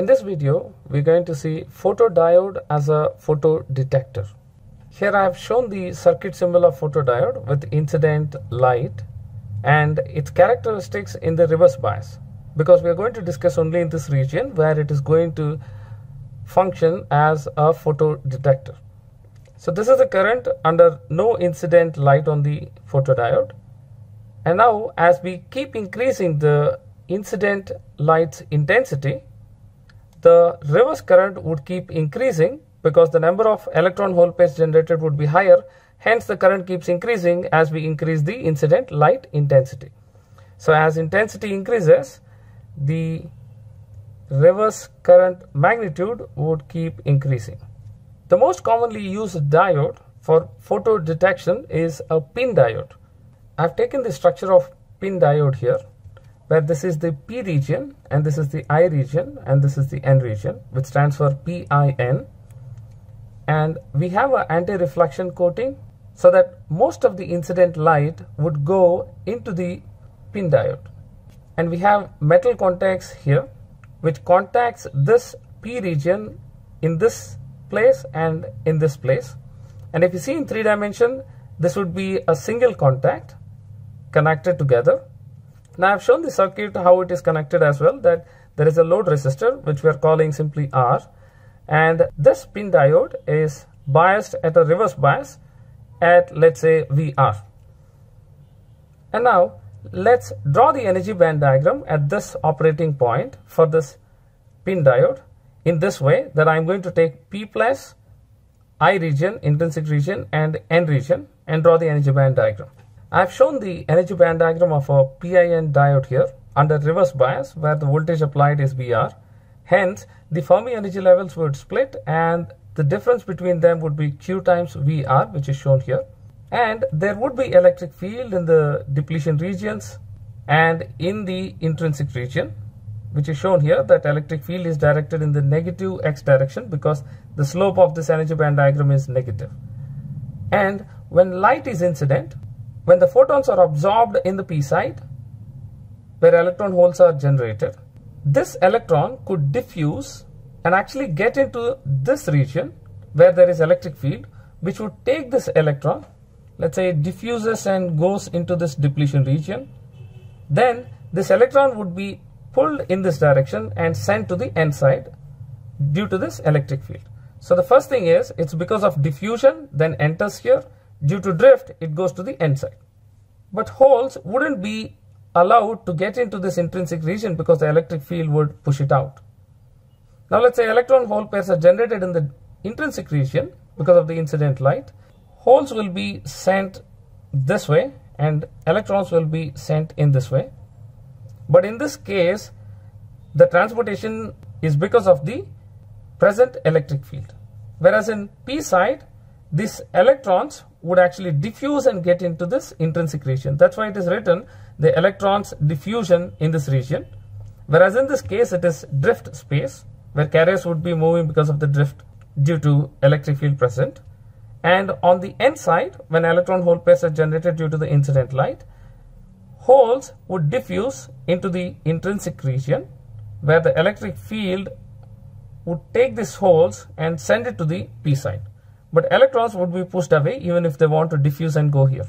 In this video, we're going to see photodiode as a photodetector. Here I have shown the circuit symbol of photodiode with incident light and its characteristics in the reverse bias because we are going to discuss only in this region where it is going to function as a photodetector. So this is the current under no incident light on the photodiode and now as we keep increasing the incident light's intensity the reverse current would keep increasing because the number of electron hole pairs generated would be higher. Hence the current keeps increasing as we increase the incident light intensity. So as intensity increases the reverse current magnitude would keep increasing. The most commonly used diode for photo detection is a pin diode. I've taken the structure of pin diode here where this is the P region and this is the I region and this is the N region which stands for PIN and we have an anti-reflection coating so that most of the incident light would go into the pin diode. And we have metal contacts here which contacts this P region in this place and in this place. And if you see in three dimension this would be a single contact connected together now I've shown the circuit how it is connected as well that there is a load resistor which we are calling simply R and this pin diode is biased at a reverse bias at let's say VR. And now let's draw the energy band diagram at this operating point for this pin diode in this way that I'm going to take P plus I region, intrinsic region and N region and draw the energy band diagram. I've shown the energy band diagram of a PIN diode here under reverse bias where the voltage applied is VR. Hence, the Fermi energy levels would split and the difference between them would be Q times VR which is shown here. And there would be electric field in the depletion regions and in the intrinsic region which is shown here that electric field is directed in the negative x direction because the slope of this energy band diagram is negative. And when light is incident, when the photons are absorbed in the p side, where electron holes are generated, this electron could diffuse and actually get into this region where there is electric field, which would take this electron, let's say it diffuses and goes into this depletion region. Then this electron would be pulled in this direction and sent to the n side due to this electric field. So the first thing is it's because of diffusion then enters here Due to drift, it goes to the n side. But holes wouldn't be allowed to get into this intrinsic region because the electric field would push it out. Now let's say electron hole pairs are generated in the intrinsic region because of the incident light. Holes will be sent this way and electrons will be sent in this way. But in this case, the transportation is because of the present electric field. Whereas in p side, these electrons would actually diffuse and get into this intrinsic region. That's why it is written the electrons diffusion in this region. Whereas in this case it is drift space where carriers would be moving because of the drift due to electric field present. And on the n side when electron hole pairs are generated due to the incident light, holes would diffuse into the intrinsic region where the electric field would take these holes and send it to the p side but electrons would be pushed away even if they want to diffuse and go here.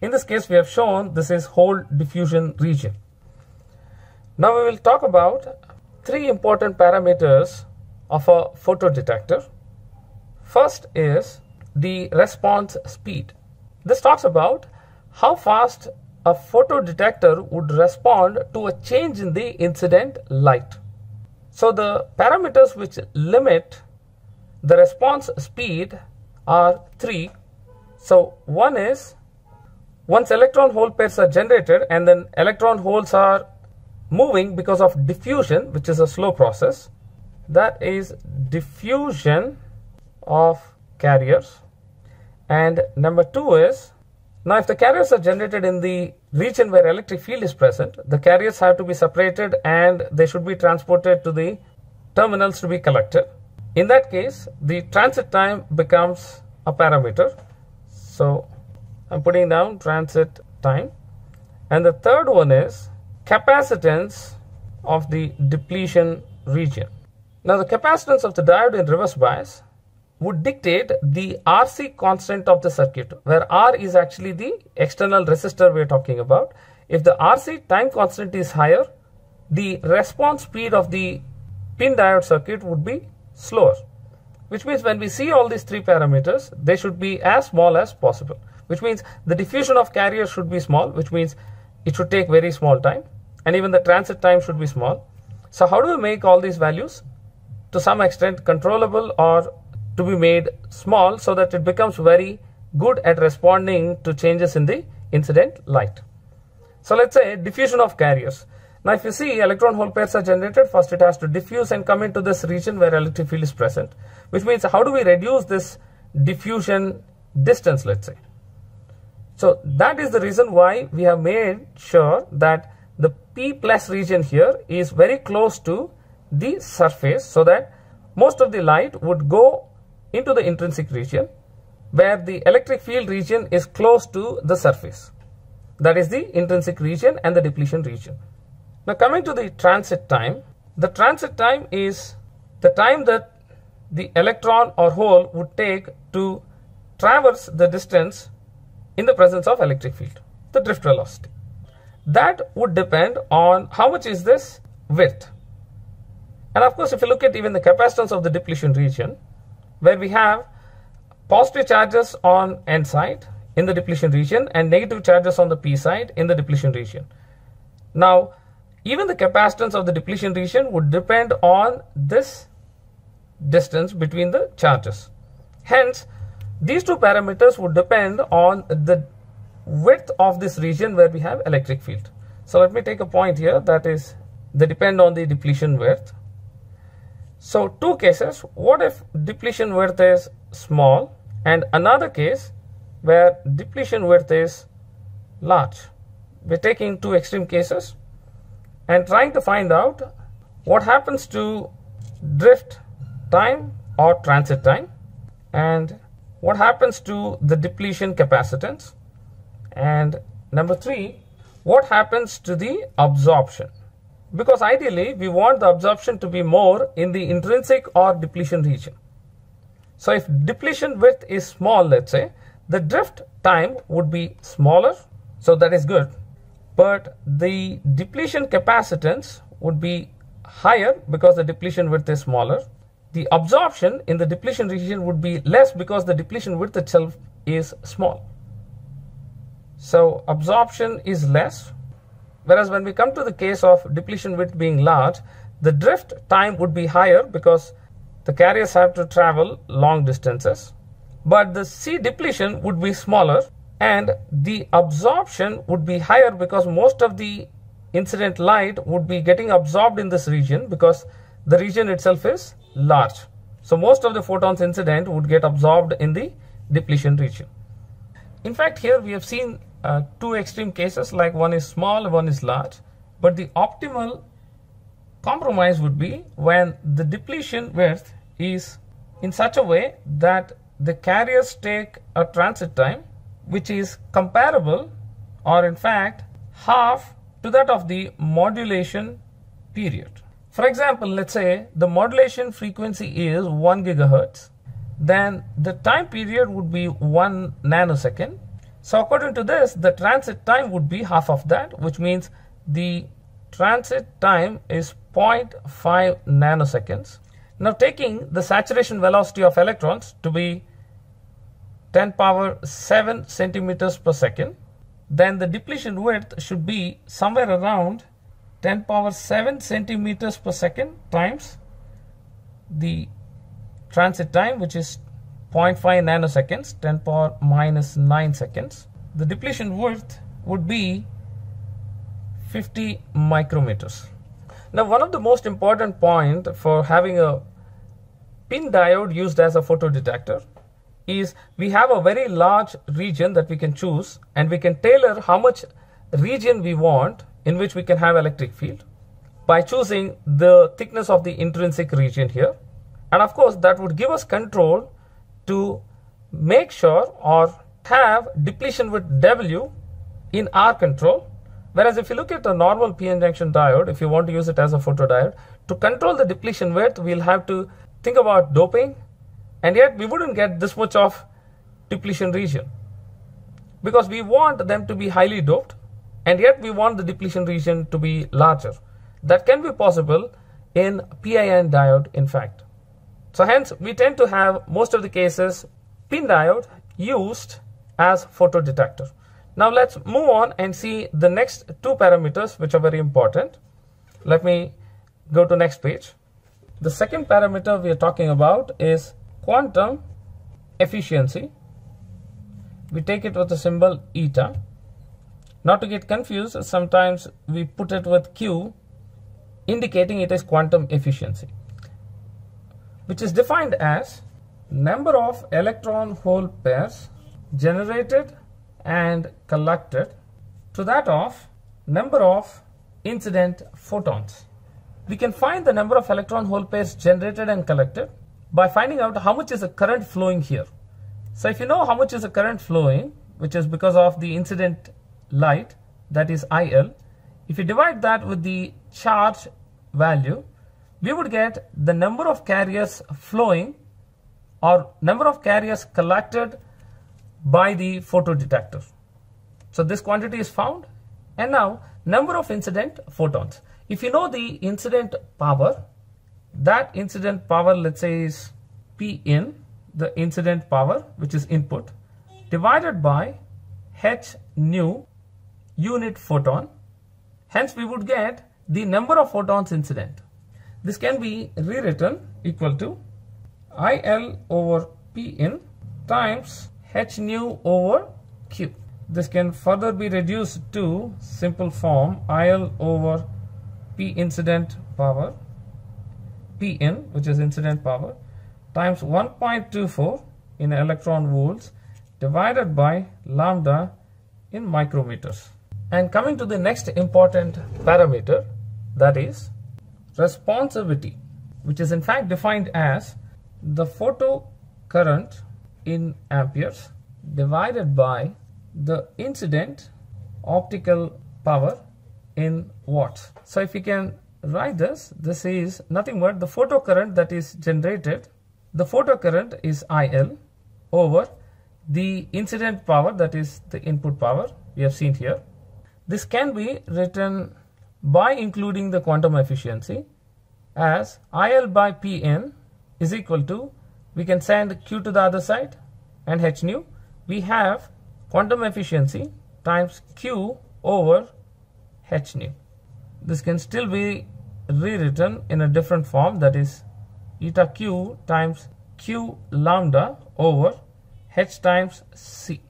In this case, we have shown this is hole diffusion region. Now we will talk about three important parameters of a photodetector. First is the response speed. This talks about how fast a photodetector would respond to a change in the incident light. So the parameters which limit the response speed are three. So one is once electron hole pairs are generated and then electron holes are moving because of diffusion which is a slow process that is diffusion of carriers and number two is now if the carriers are generated in the region where electric field is present the carriers have to be separated and they should be transported to the terminals to be collected in that case, the transit time becomes a parameter. So I'm putting down transit time. And the third one is capacitance of the depletion region. Now the capacitance of the diode in reverse bias would dictate the RC constant of the circuit where R is actually the external resistor we're talking about. If the RC time constant is higher, the response speed of the pin diode circuit would be slower. Which means when we see all these three parameters, they should be as small as possible. Which means the diffusion of carriers should be small, which means it should take very small time. And even the transit time should be small. So how do we make all these values? To some extent controllable or to be made small so that it becomes very good at responding to changes in the incident light. So let's say diffusion of carriers. Now if you see electron hole pairs are generated, first it has to diffuse and come into this region where electric field is present. Which means how do we reduce this diffusion distance let's say. So that is the reason why we have made sure that the P plus region here is very close to the surface so that most of the light would go into the intrinsic region where the electric field region is close to the surface. That is the intrinsic region and the depletion region. Now coming to the transit time, the transit time is the time that the electron or hole would take to traverse the distance in the presence of electric field, the drift velocity. That would depend on how much is this width. And of course, if you look at even the capacitance of the depletion region, where we have positive charges on n side in the depletion region and negative charges on the p side in the depletion region. Now, even the capacitance of the depletion region would depend on this distance between the charges. Hence, these two parameters would depend on the width of this region where we have electric field. So let me take a point here that is they depend on the depletion width. So two cases, what if depletion width is small and another case where depletion width is large. We're taking two extreme cases and trying to find out what happens to drift time or transit time and what happens to the depletion capacitance. And number three what happens to the absorption? Because ideally we want the absorption to be more in the intrinsic or depletion region. So if depletion width is small let's say the drift time would be smaller. So that is good but the depletion capacitance would be higher because the depletion width is smaller. The absorption in the depletion region would be less because the depletion width itself is small. So absorption is less. Whereas when we come to the case of depletion width being large the drift time would be higher because the carriers have to travel long distances. But the C depletion would be smaller and the absorption would be higher because most of the incident light would be getting absorbed in this region because the region itself is large. So most of the photons incident would get absorbed in the depletion region. In fact, here we have seen uh, two extreme cases like one is small, one is large. But the optimal compromise would be when the depletion width is in such a way that the carriers take a transit time which is comparable or in fact half to that of the modulation period. For example, let's say the modulation frequency is 1 gigahertz, then the time period would be 1 nanosecond. So according to this, the transit time would be half of that, which means the transit time is 0.5 nanoseconds. Now taking the saturation velocity of electrons to be 10 power 7 centimeters per second, then the depletion width should be somewhere around 10 power 7 centimeters per second times the transit time which is 0.5 nanoseconds 10 power minus 9 seconds. The depletion width would be 50 micrometers. Now one of the most important point for having a pin diode used as a photodetector is we have a very large region that we can choose and we can tailor how much region we want in which we can have electric field by choosing the thickness of the intrinsic region here. And of course that would give us control to make sure or have depletion width W in our control. Whereas if you look at a normal PN junction diode, if you want to use it as a photodiode, to control the depletion width, we'll have to think about doping, and yet we wouldn't get this much of depletion region because we want them to be highly doped and yet we want the depletion region to be larger. That can be possible in PIN diode in fact. So hence we tend to have most of the cases PIN diode used as photodetector. Now let's move on and see the next two parameters which are very important. Let me go to next page. The second parameter we are talking about is quantum efficiency. We take it with the symbol eta. Not to get confused, sometimes we put it with Q indicating it is quantum efficiency which is defined as number of electron hole pairs generated and collected to that of number of incident photons. We can find the number of electron hole pairs generated and collected by finding out how much is the current flowing here. So if you know how much is the current flowing, which is because of the incident light, that is IL, if you divide that with the charge value, we would get the number of carriers flowing or number of carriers collected by the photodetector. So this quantity is found and now number of incident photons. If you know the incident power, that incident power let's say is P in, the incident power which is input divided by h nu unit photon. Hence we would get the number of photons incident. This can be rewritten equal to IL over P in times h nu over q. This can further be reduced to simple form IL over P incident power P in which is incident power times 1.24 in electron volts divided by lambda in micrometers. And coming to the next important parameter that is responsivity which is in fact defined as the photo current in amperes divided by the incident optical power in watts. So if you can write this, this is nothing but the photo current that is generated. The photo current is IL over the incident power that is the input power we have seen here. This can be written by including the quantum efficiency as IL by Pn is equal to we can send Q to the other side and h nu we have quantum efficiency times Q over h nu. This can still be rewritten in a different form that is eta q times q lambda over h times c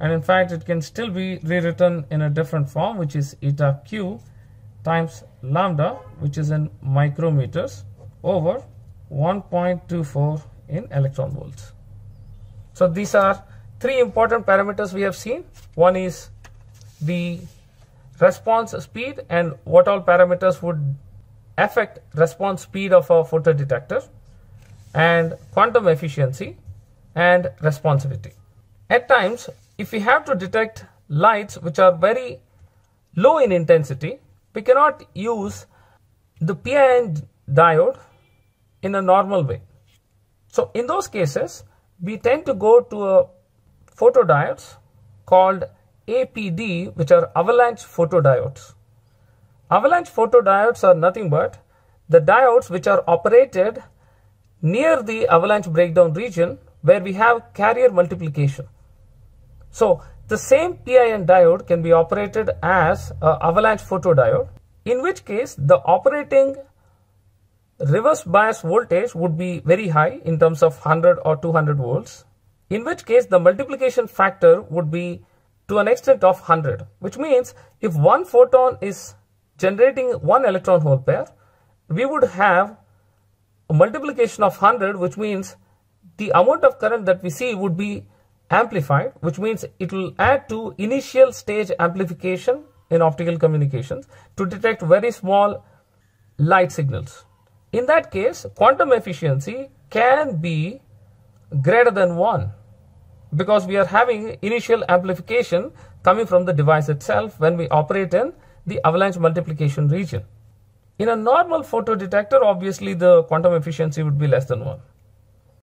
and in fact it can still be rewritten in a different form which is eta q times lambda which is in micrometers over 1.24 in electron volts. So these are three important parameters we have seen. One is the response speed and what all parameters would affect response speed of a photodetector and quantum efficiency and responsivity. At times, if we have to detect lights which are very low in intensity, we cannot use the PIN diode in a normal way. So in those cases, we tend to go to a photodiodes called APD, which are avalanche photodiodes. Avalanche photodiodes are nothing but the diodes which are operated near the avalanche breakdown region where we have carrier multiplication. So the same PIN diode can be operated as a avalanche photodiode in which case the operating reverse bias voltage would be very high in terms of 100 or 200 volts in which case the multiplication factor would be to an extent of 100 which means if one photon is generating one electron hole pair we would have a multiplication of 100 which means the amount of current that we see would be amplified which means it will add to initial stage amplification in optical communications to detect very small light signals. In that case quantum efficiency can be greater than 1 because we are having initial amplification coming from the device itself when we operate in the avalanche multiplication region. In a normal photodetector, obviously the quantum efficiency would be less than 1.